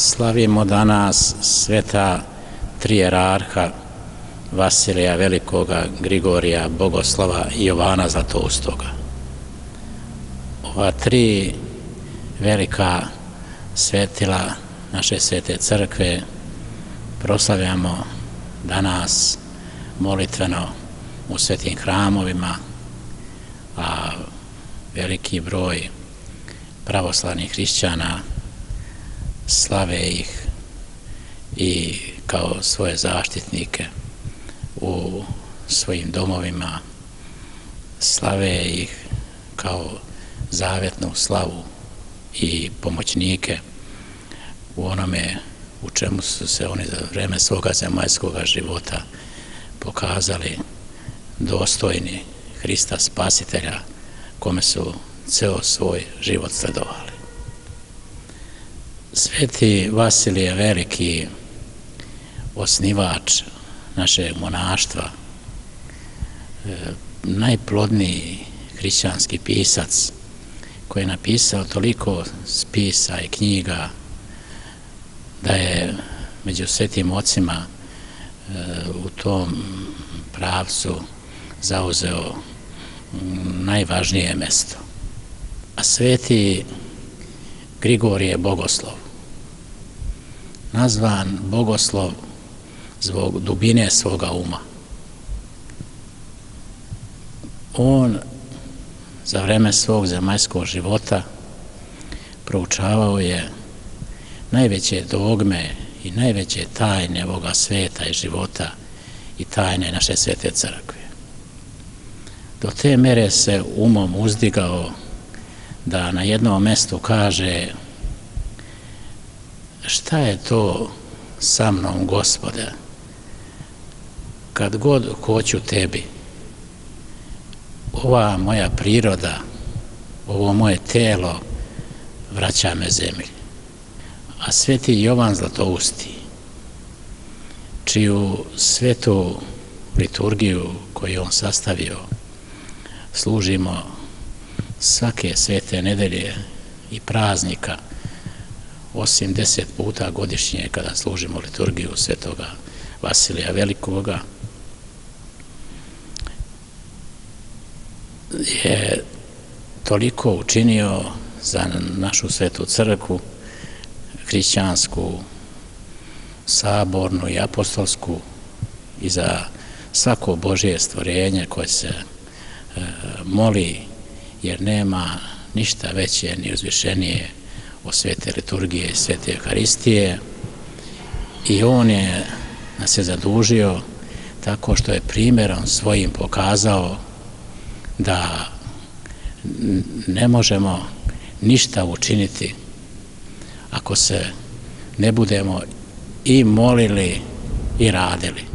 Slavimo danas sveta trijerarha Vasilija Velikoga, Grigorija, Bogoslava i Jovana Zlatoustoga. Ova tri velika svetila naše svete crkve proslavljamo danas molitveno u svetim hramovima, a veliki broj pravoslavnih hrišćana slave ih i kao svoje zaštitnike u svojim domovima slave ih kao zavetnu slavu i pomoćnike u onome u čemu su se oni za vreme svoga zemaljskog života pokazali dostojni Hrista Spasitelja kome su ceo svoj život sledovali. Sveti Vasilije Veliki, osnivač našeg monaštva, e, najplodniji hrišćanski pisac koji je napisao toliko spisa i knjiga da je među svetim ocima e, u tom pravcu zauzeo mm, najvažnije mesto. A sveti Grigorije Bogoslov, nazvan Bogoslov zbog dubine svoga uma. On za vreme svog zemaljskog života proučavao je najveće dogme i najveće tajne ovoga sveta i života i tajne naše svete crkve. Do te mere se umom uzdigao da na jednom mestu kaže šta je to sa mnom, gospode, kad god hoću tebi, ova moja priroda, ovo moje telo vraća me zemlji. A sveti Jovan Zlatousti, čiju svetu liturgiju koju on sastavio, služimo svake svete nedelje i praznika, osim deset puta godišnje kada služimo liturgiju svetoga Vasilija Velikoga, je toliko učinio za našu svetu crkvu, hrišćansku, sabornu i apostolsku i za svako Božje stvorenje koje se e, moli, jer nema ništa veće ni uzvišenije od svete liturgije i svete Euharistije i on je nas je zadužio tako što je primjerom svojim pokazao da ne možemo ništa učiniti ako se ne budemo i molili i radili.